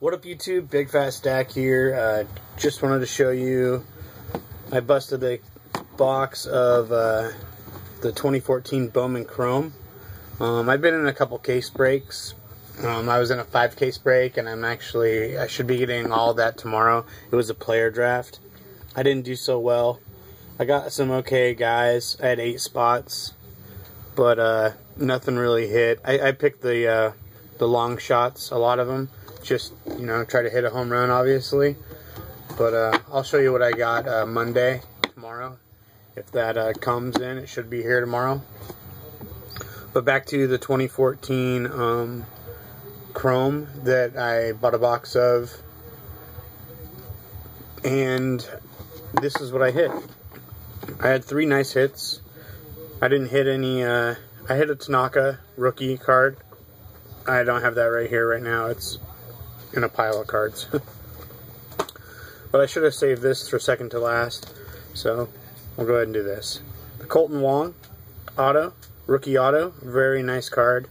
What up YouTube? Big Phat Stack here. Uh, just wanted to show you I busted the box of uh, the 2014 Bowman Chrome. Um, I've been in a couple case breaks. Um, I was in a five case break and I'm actually, I should be getting all that tomorrow. It was a player draft. I didn't do so well. I got some okay guys. I had eight spots, but uh, nothing really hit. I, I picked the uh, the long shots, a lot of them just, you know, try to hit a home run, obviously. But uh, I'll show you what I got uh, Monday, tomorrow. If that uh, comes in, it should be here tomorrow. But back to the 2014 um, Chrome that I bought a box of. And this is what I hit. I had three nice hits. I didn't hit any, uh, I hit a Tanaka rookie card. I don't have that right here right now. It's in a pile of cards. but I should have saved this for second to last, so we'll go ahead and do this. The Kolten Wong auto, rookie auto, very nice card.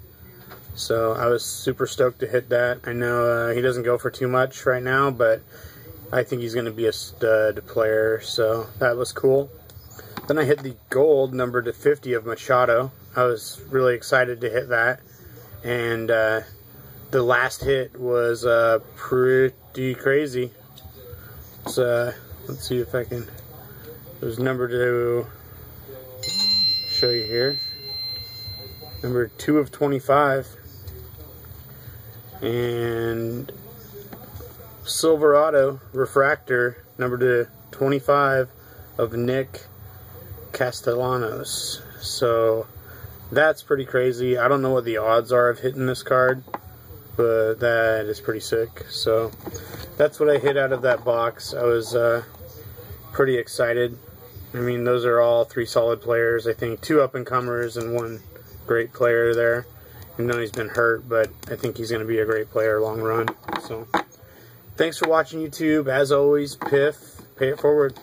So I was super stoked to hit that. I know uh, he doesn't go for too much right now, but I think he's going to be a stud player, so that was cool. Then I hit the gold number to 50 of Machado. I was really excited to hit that. And uh, the last hit was uh, pretty crazy. So let's see if I can. There's number to show you here. Number two of 25. And Silverado Refractor, number to 25 of Nick Castellanos. So that's pretty crazy. I don't know what the odds are of hitting this card but that is pretty sick. So that's what I hit out of that box. I was uh, pretty excited. I mean, those are all three solid players. I think two up and comers and one great player there. I know he's been hurt, but I think he's going to be a great player long run. So thanks for watching YouTube. As always, PIF, pay it forward.